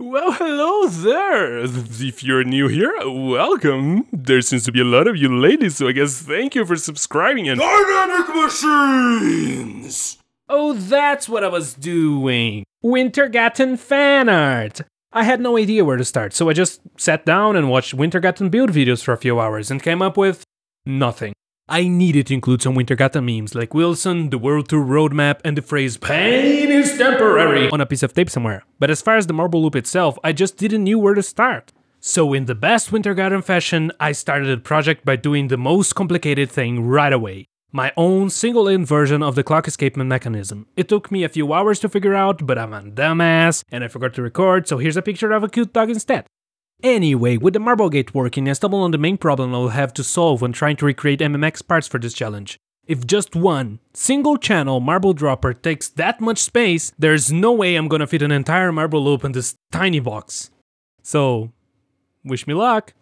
Well, hello there! If you're new here, welcome! There seems to be a lot of you ladies, so I guess thank you for subscribing and- DYNAMIC MACHINES! Oh, that's what I was doing! Wintergatan fan art! I had no idea where to start, so I just sat down and watched Wintergatan build videos for a few hours and came up with nothing. I needed to include some Wintergatan memes like Wilson, the World Tour roadmap, and the phrase pain is temporary on a piece of tape somewhere. But as far as the marble loop itself, I just didn't know where to start. So in the best Wintergatan fashion, I started the project by doing the most complicated thing right away. My own single-in version of the clock escapement mechanism. It took me a few hours to figure out, but I'm a dumbass, and I forgot to record, so here's a picture of a cute dog instead. Anyway, with the marble gate working, I stumbled on the main problem I'll have to solve when trying to recreate MMX parts for this challenge. If just one single channel marble dropper takes that much space, there's no way I'm gonna fit an entire marble loop in this tiny box. So, wish me luck.